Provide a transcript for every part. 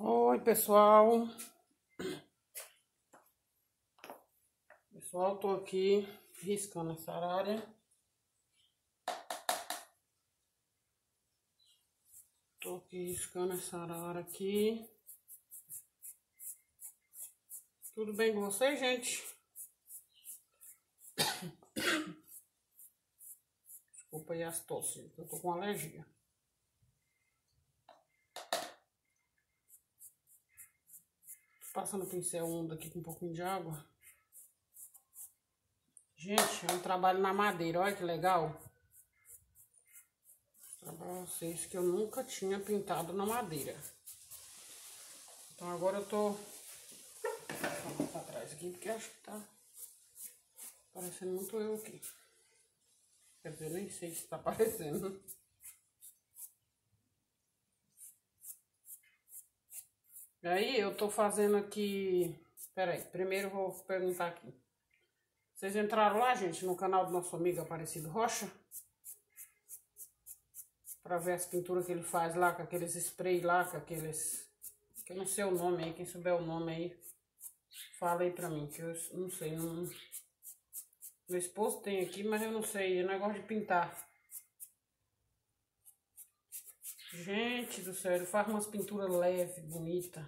Oi, pessoal. Pessoal, tô aqui riscando essa área. Tô aqui riscando essa área aqui. Tudo bem com vocês, gente? Desculpa aí as tosses, eu tô com alergia. Passando o pincel úmido aqui com um pouquinho de água. Gente, é um trabalho na madeira, olha que legal. Pra vocês que eu nunca tinha pintado na madeira. Então agora eu tô... Vou pra trás aqui, porque acho que tá parecendo muito eu aqui. Quer dizer, nem sei se tá parecendo. Aí eu tô fazendo aqui. Pera aí, primeiro vou perguntar aqui. Vocês entraram lá, gente, no canal do nosso amigo Aparecido Rocha? Pra ver as pinturas que ele faz lá, com aqueles spray lá, com aqueles. Que eu não sei o nome aí, quem souber o nome aí, fala aí pra mim, que eu não sei. Não... Meu esposo tem aqui, mas eu não sei, é negócio de pintar. Gente do céu, ele faz umas pinturas leves, bonitas.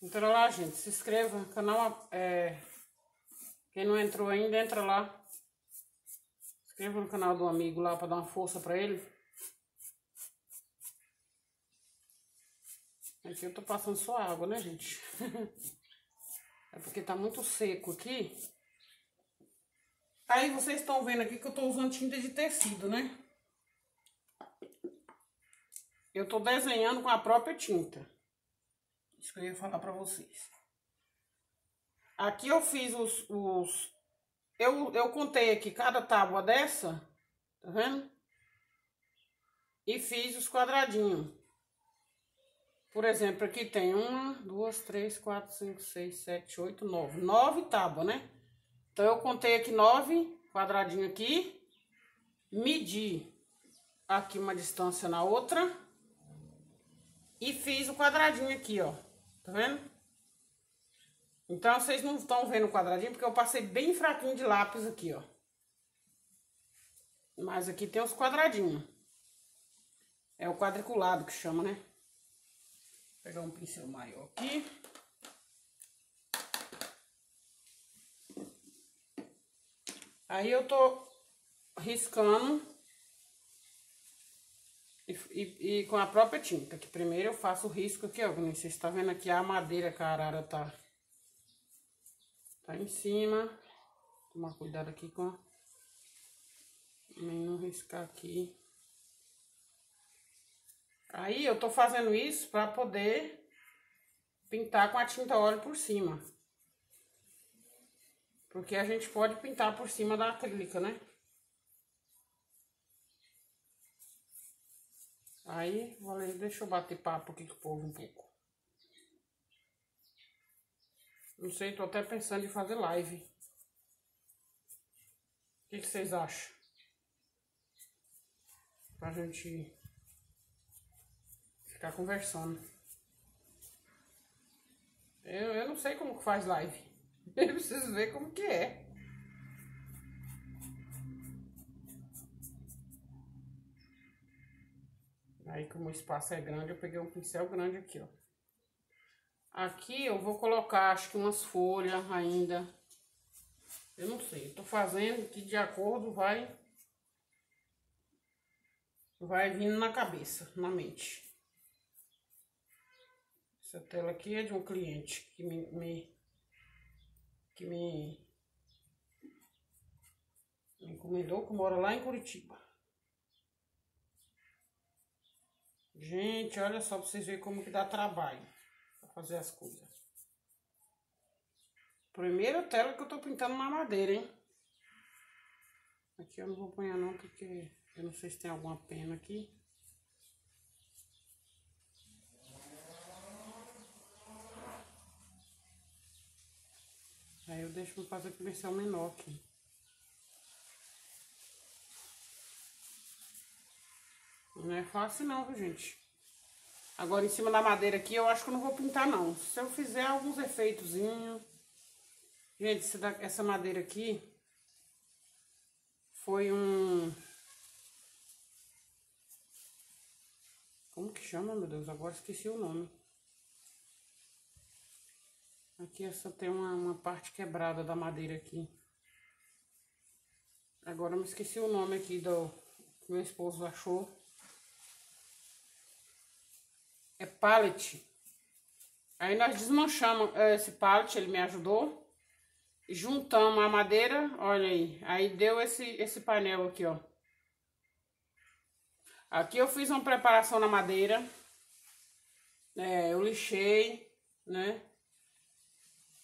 Entra lá, gente, se inscreva. Canal, é... Quem não entrou ainda, entra lá. Se inscreva no canal do amigo lá para dar uma força para ele. Aqui eu tô passando só água, né, gente? é porque tá muito seco aqui. Aí vocês estão vendo aqui que eu tô usando tinta de tecido, né? Eu tô desenhando com a própria tinta. Isso que eu ia falar pra vocês. Aqui eu fiz os... os eu, eu contei aqui cada tábua dessa, tá vendo? E fiz os quadradinhos. Por exemplo, aqui tem uma, duas, três, quatro, cinco, seis, sete, oito, nove. Nove tábuas, né? Então, eu contei aqui nove quadradinhos aqui. Medi aqui uma distância na outra. E fiz o quadradinho aqui, ó. Tá vendo? Então, vocês não estão vendo o quadradinho, porque eu passei bem fraquinho de lápis aqui, ó. Mas aqui tem os quadradinhos. É o quadriculado que chama, né? Vou pegar um pincel maior aqui. Aí eu tô riscando e, e, e, com a própria tinta, que primeiro eu faço o risco aqui, ó. Vocês estão vendo aqui, a madeira que a arara tá, tá em cima. Tomar cuidado aqui com a... Nem não riscar aqui. Aí eu tô fazendo isso pra poder pintar com a tinta óleo por cima. Porque a gente pode pintar por cima da acrílica, né? Aí, falei, deixa eu bater papo aqui com o povo um pouco. Não sei, tô até pensando em fazer live. O que, vocês acham? Pra gente ficar conversando. Eu, eu não sei como que faz live. Eu preciso ver como que é. Aí, como o espaço é grande, eu peguei um pincel grande aqui, ó. Aqui eu vou colocar, acho que umas folhas ainda. Eu não sei, eu tô fazendo que de acordo vai... Vai vindo na cabeça, na mente. Essa tela aqui é de um cliente que me... me que me... Me encomendou, que mora lá em Curitiba. Gente, olha só pra vocês verem como que dá trabalho pra fazer as coisas. Primeira tela que eu tô pintando na madeira, hein? Aqui eu não vou apanhar não, porque eu não sei se tem alguma pena aqui. Aí eu deixo pra fazer com pincel menor aqui. Não é fácil não, viu, gente? Agora, em cima da madeira aqui, eu acho que eu não vou pintar, não. Se eu fizer alguns efeitozinhos... Gente, essa madeira aqui foi um... Como que chama, meu Deus? Agora esqueci o nome. Aqui essa tem uma, uma parte quebrada da madeira aqui. Agora eu me esqueci o nome aqui do que meu esposo achou. É pallet. Aí nós desmanchamos é, esse pallet, ele me ajudou. Juntamos a madeira, olha aí. Aí deu esse, esse painel aqui, ó. Aqui eu fiz uma preparação na madeira. É, eu lixei, né?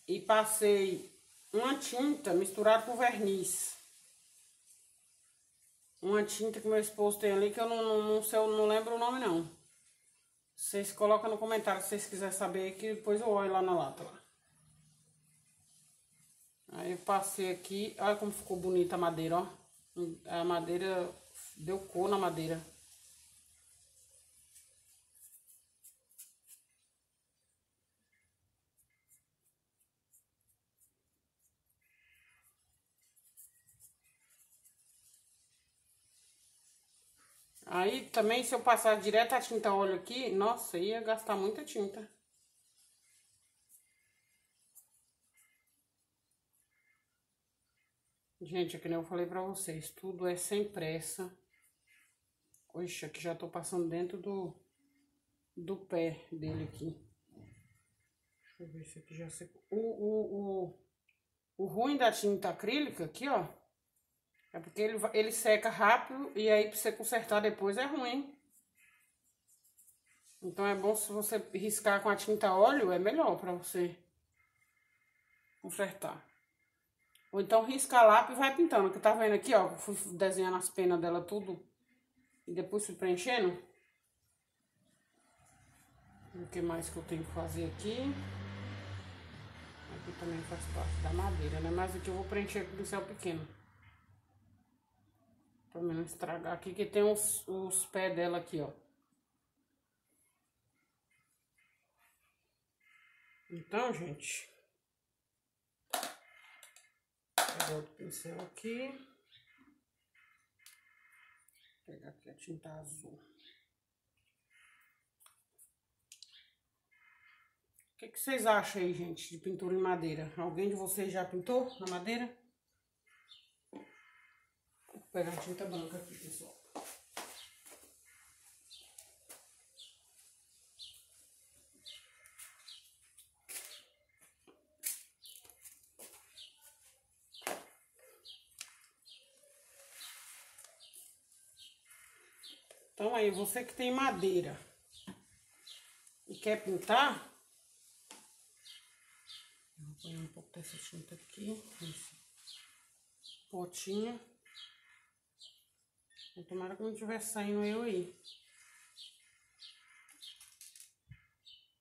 e passei uma tinta misturada com verniz. Uma tinta que meu esposo tem ali, que eu não, não, não, sei, não lembro o nome não. Vocês colocam no comentário se vocês quiserem saber, que depois eu olho lá na lata. Lá. Aí eu passei aqui, olha como ficou bonita a madeira, ó. A madeira, deu cor na madeira. Aí também, se eu passar direto a tinta óleo aqui, nossa, ia gastar muita tinta. Gente, é que nem eu falei pra vocês, tudo é sem pressa. Oxe, aqui já tô passando dentro do, do pé dele aqui. Deixa eu ver se aqui já secou. O, o, o, o ruim da tinta acrílica aqui, ó, é porque ele, ele seca rápido e aí pra você consertar depois é ruim. Então é bom se você riscar com a tinta óleo, é melhor pra você consertar. Ou então risca lápis e vai pintando. Que tá vendo aqui, ó, fui desenhando as penas dela tudo e depois fui preenchendo. O que mais que eu tenho que fazer aqui? Aqui também faz parte da madeira, né? Mas aqui eu vou preencher com pincel pequeno. Pra não estragar aqui, que tem os, os pés dela aqui, ó. Então, gente. Pegar outro pincel aqui. Vou pegar aqui a tinta azul. O que, que vocês acham aí, gente, de pintura em madeira? Alguém de vocês já pintou na madeira? Pegar a tinta branca aqui, pessoal. Então aí, você que tem madeira e quer pintar, vou pôr um pouco dessa tinta aqui, nesse potinho. Tomara que não tiver saindo eu aí.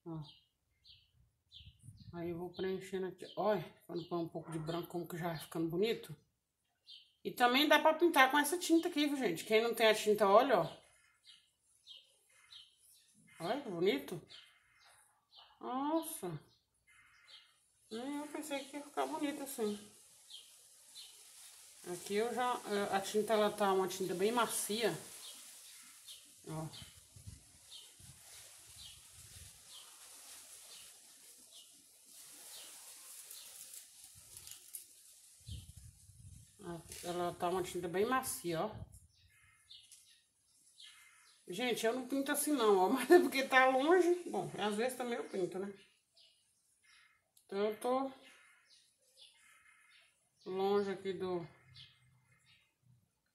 Ó. Aí eu vou preenchendo aqui. Olha, quando põe um pouco de branco, como que já vai ficando bonito. E também dá pra pintar com essa tinta aqui, viu, gente? Quem não tem a tinta, olha, ó. Olha que bonito. Nossa. Eu pensei que ia ficar bonito assim. Aqui eu já, a tinta ela tá uma tinta bem macia. Ó. Ela tá uma tinta bem macia, ó. Gente, eu não pinto assim não, ó. Mas é porque tá longe. Bom, às vezes também eu pinto, né? Então eu tô longe aqui do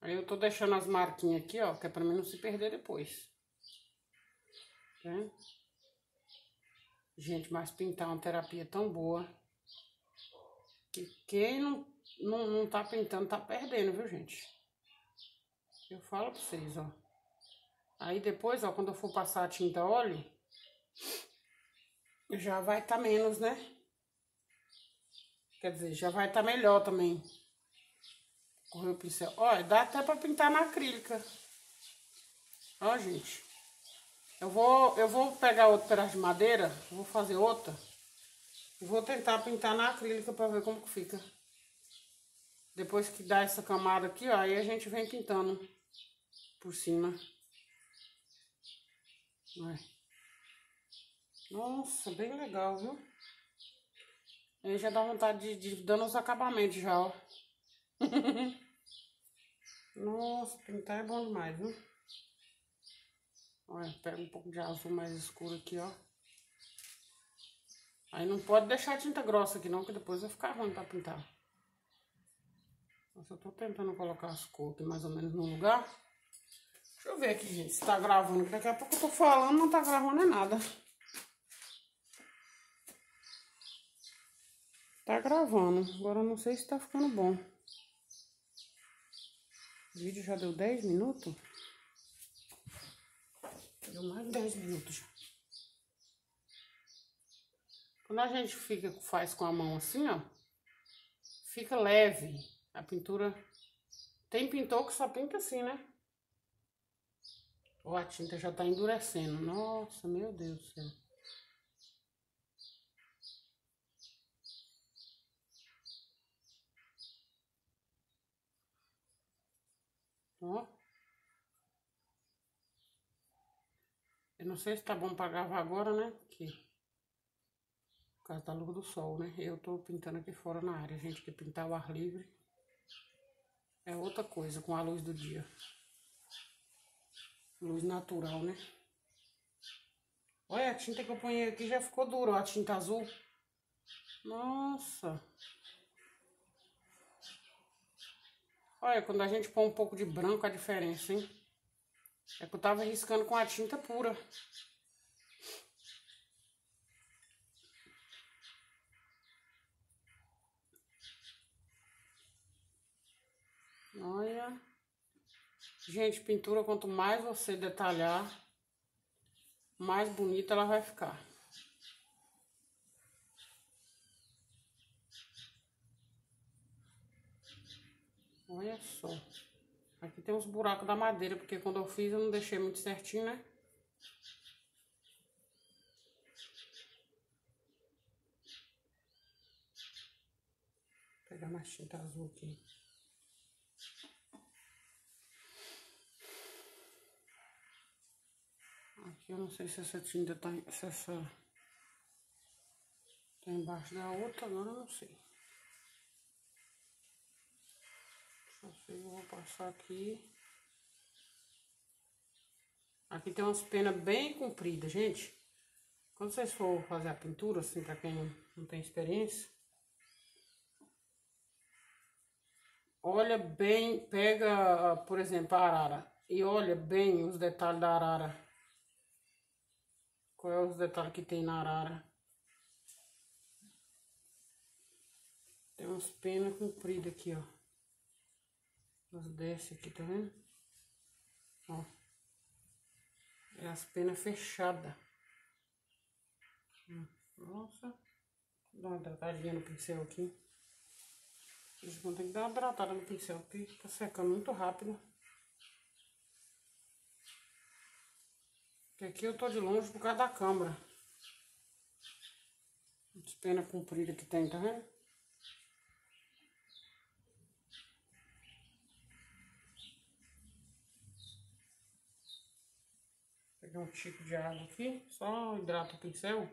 Aí eu tô deixando as marquinhas aqui, ó, que é pra mim não se perder depois. Tá? Gente, mas pintar uma terapia tão boa. Que quem não, não, não tá pintando tá perdendo, viu, gente? Eu falo pra vocês, ó. Aí depois, ó, quando eu for passar a tinta óleo, já vai tá menos, né? Quer dizer, já vai tá melhor também. Correr o pincel. Olha, dá até pra pintar na acrílica. Ó, gente. Eu vou, eu vou pegar outro pedaço de madeira, vou fazer outra. E vou tentar pintar na acrílica pra ver como que fica. Depois que dá essa camada aqui, ó, aí a gente vem pintando por cima. Vai. Nossa, bem legal, viu? Aí já dá vontade de, de dando os acabamentos já, ó. Nossa, pintar é bom demais, viu? Olha, pega um pouco de azul mais escuro aqui, ó. Aí não pode deixar a tinta grossa aqui não, que depois vai ficar ruim pra pintar. Eu tô tentando colocar as cores aqui mais ou menos no lugar. Deixa eu ver aqui, gente, se tá gravando. Daqui a pouco eu tô falando, não tá gravando é nada. Tá gravando. Agora eu não sei se tá ficando bom. O vídeo já deu 10 minutos? Deu mais de 10 minutos já. Quando a gente fica, faz com a mão assim, ó, fica leve. A pintura... Tem pintor que só pinta assim, né? Ó, a tinta já tá endurecendo. Nossa, meu Deus do céu. Ó. Eu não sei se tá bom pra gravar agora, né? Aqui. Por causa da luz do sol, né? Eu tô pintando aqui fora na área. Gente que pintar o ar livre é outra coisa com a luz do dia. Luz natural, né? Olha, a tinta que eu ponhei aqui já ficou dura, ó, a tinta azul. Nossa. Olha, quando a gente põe um pouco de branco, a diferença, hein? É que eu tava riscando com a tinta pura. Olha. Gente, pintura, quanto mais você detalhar, mais bonita ela vai ficar. Olha só. Aqui tem uns buracos da madeira, porque quando eu fiz eu não deixei muito certinho, né? Vou pegar mais tinta azul aqui. Aqui eu não sei se essa tinta tá... Se essa... Tá embaixo da outra, agora eu não sei. Vou passar aqui. Aqui tem umas penas bem compridas, gente. Quando vocês for fazer a pintura, assim, pra quem não tem experiência. Olha bem, pega, por exemplo, a arara. E olha bem os detalhes da arara. Qual é os detalhes que tem na arara. Tem umas penas compridas aqui, ó. Elas descem aqui, tá vendo? Ó. É as penas fechadas. Nossa. Dá uma hidratadinha no pincel aqui. Vocês vão ter que dar uma hidratada no pincel, porque tá secando muito rápido. Porque aqui eu tô de longe por causa da câmera. As penas compridas que tem, tá vendo? Um tipo de água aqui, só hidrata o pincel.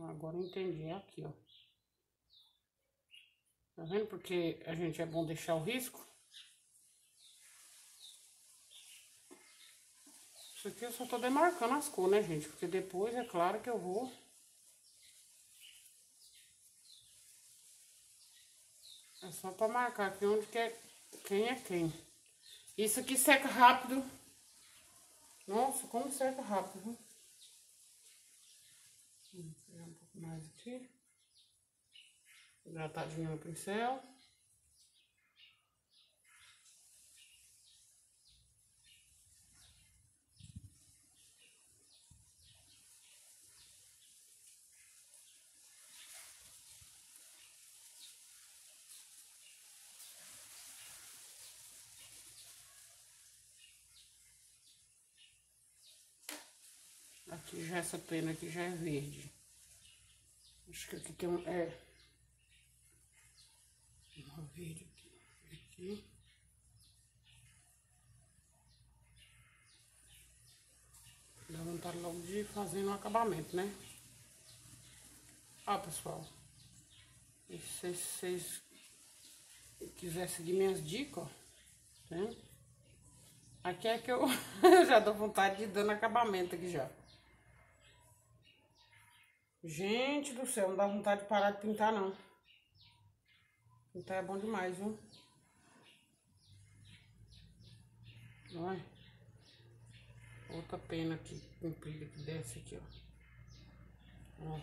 Agora eu entendi, é aqui, ó. Tá vendo porque a gente é bom deixar o risco? Isso aqui eu só tô demarcando as cores, né, gente? Porque depois é claro que eu vou... É só pra marcar aqui onde que é quem é quem. Isso aqui seca rápido. Nossa, como seca rápido, Vou pegar um pouco mais aqui. Hidratadinho no pincel. Já essa pena aqui já é verde. Acho que aqui tem um. É. Uma verde aqui. aqui. Dá vontade logo de fazer no acabamento, né? Ó, pessoal. E se vocês quiserem seguir minhas dicas, ó. Tá? Aqui é que eu já dou vontade de dando acabamento aqui já. Gente do céu, não dá vontade de parar de pintar, não. Pintar é bom demais, viu? Olha. Outra pena aqui, comprida, que desce aqui, ó. Ó.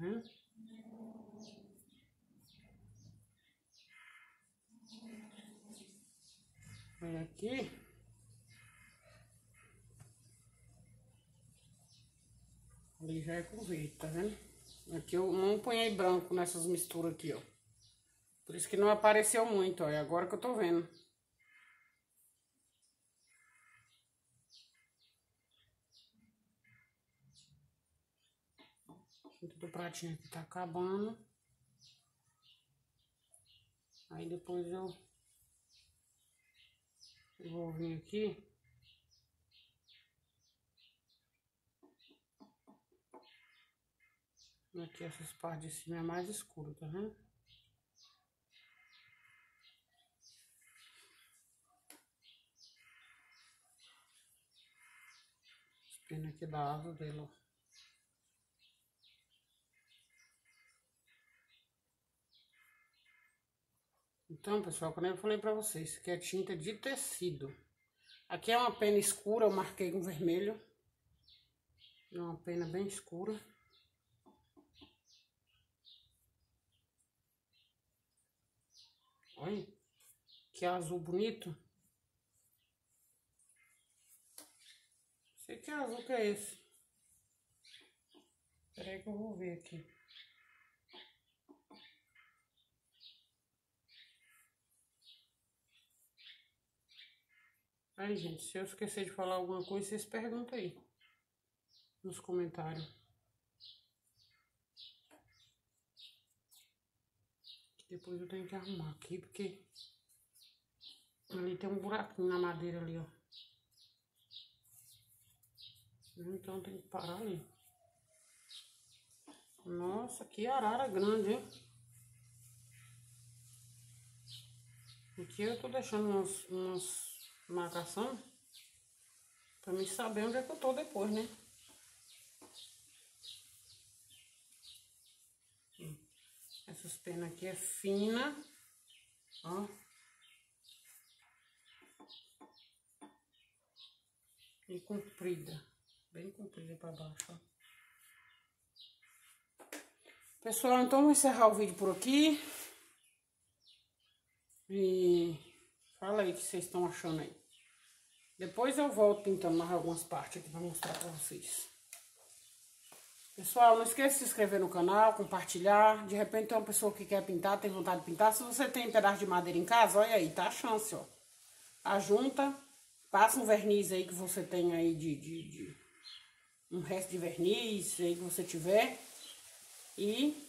Hum? Olha aqui. Ali já é com verde, tá vendo? Aqui eu não ponhei branco nessas misturas aqui, ó. Por isso que não apareceu muito, ó. É agora que eu tô vendo. do pratinho aqui tá acabando. Aí depois eu, eu vou vir aqui. Aqui essas partes de cima é mais escuro, tá vendo? Pena aqui da asa dele, ó. Então, pessoal, quando eu falei pra vocês que é tinta de tecido. Aqui é uma pena escura, eu marquei com vermelho. É uma pena bem escura. Olha, que azul bonito. Sei que azul que é esse. Espera aí que eu vou ver aqui. Aí, gente, se eu esquecer de falar alguma coisa, vocês perguntam aí. Nos comentários. Depois eu tenho que arrumar aqui, porque ali tem um buraquinho na madeira ali, ó. Então tem que parar ali. Nossa, que arara grande, hein? Aqui eu tô deixando uns, uns marcação para mim saber onde é que eu tô depois, né? Essas penas aqui é fina, ó. E comprida, bem comprida para baixo, ó. Pessoal, então vou encerrar o vídeo por aqui. E fala aí o que vocês estão achando aí. Depois eu volto pintando mais algumas partes aqui para mostrar para vocês. Pessoal, não esqueça de se inscrever no canal, compartilhar. De repente tem uma pessoa que quer pintar, tem vontade de pintar. Se você tem um pedaço de madeira em casa, olha aí, tá a chance, ó. Ajunta, passa um verniz aí que você tem aí de, de, de um resto de verniz aí que você tiver. E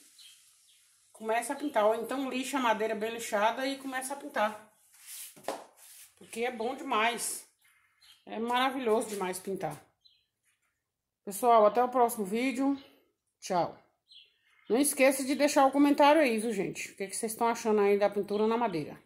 começa a pintar. Ou então lixa a madeira bem lixada e começa a pintar. Porque é bom demais. É maravilhoso demais pintar. Pessoal, até o próximo vídeo. Tchau. Não esqueça de deixar o comentário aí, viu, gente? O que, que vocês estão achando aí da pintura na madeira.